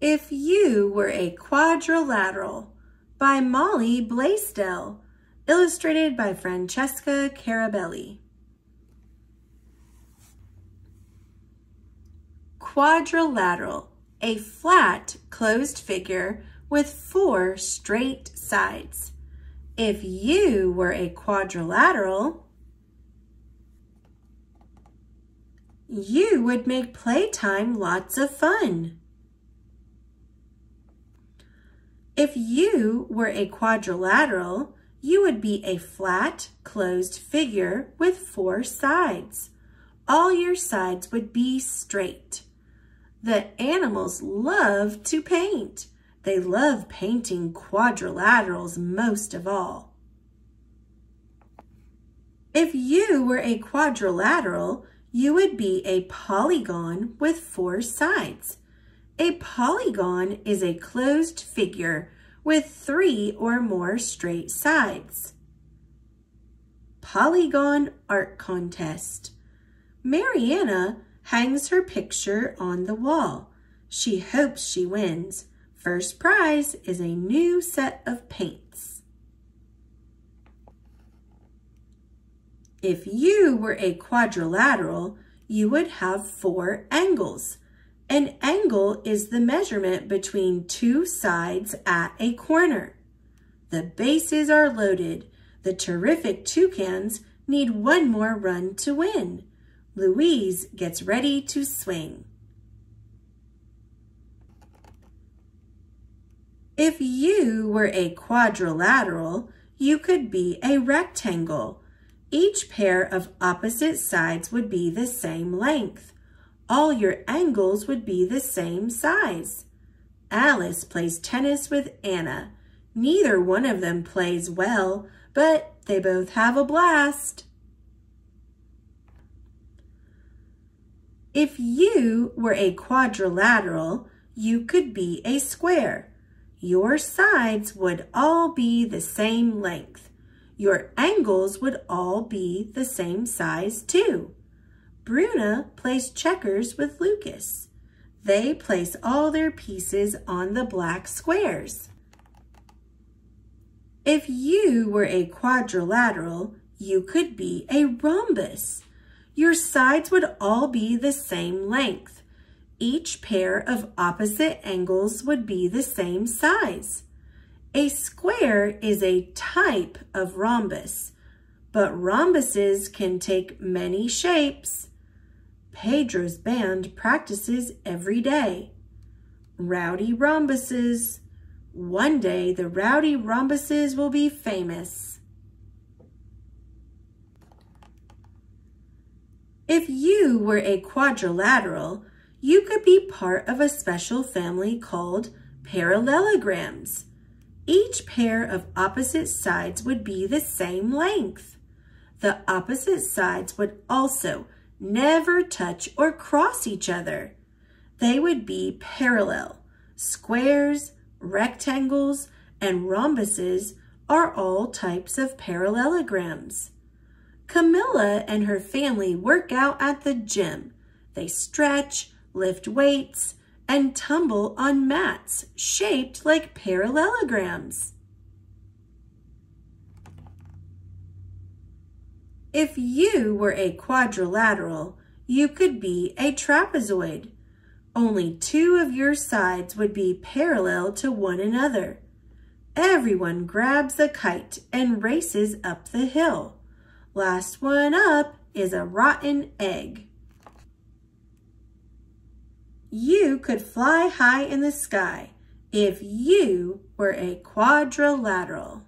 If You Were a Quadrilateral by Molly Blaisdell, illustrated by Francesca Carabelli. Quadrilateral, a flat closed figure with four straight sides. If you were a quadrilateral, you would make playtime lots of fun. If you were a quadrilateral, you would be a flat, closed figure with four sides. All your sides would be straight. The animals love to paint. They love painting quadrilaterals most of all. If you were a quadrilateral, you would be a polygon with four sides. A polygon is a closed figure with three or more straight sides. Polygon Art Contest. Mariana hangs her picture on the wall. She hopes she wins. First prize is a new set of paints. If you were a quadrilateral, you would have four angles. An angle is the measurement between two sides at a corner. The bases are loaded. The terrific toucans need one more run to win. Louise gets ready to swing. If you were a quadrilateral, you could be a rectangle. Each pair of opposite sides would be the same length. All your angles would be the same size. Alice plays tennis with Anna. Neither one of them plays well, but they both have a blast. If you were a quadrilateral, you could be a square. Your sides would all be the same length. Your angles would all be the same size too. Bruna plays checkers with Lucas. They place all their pieces on the black squares. If you were a quadrilateral, you could be a rhombus your sides would all be the same length. Each pair of opposite angles would be the same size. A square is a type of rhombus, but rhombuses can take many shapes. Pedro's band practices every day. Rowdy rhombuses. One day the rowdy rhombuses will be famous. If you were a quadrilateral, you could be part of a special family called parallelograms. Each pair of opposite sides would be the same length. The opposite sides would also never touch or cross each other. They would be parallel. Squares, rectangles, and rhombuses are all types of parallelograms. Camilla and her family work out at the gym. They stretch, lift weights, and tumble on mats shaped like parallelograms. If you were a quadrilateral, you could be a trapezoid. Only two of your sides would be parallel to one another. Everyone grabs a kite and races up the hill. Last one up is a rotten egg. You could fly high in the sky if you were a quadrilateral.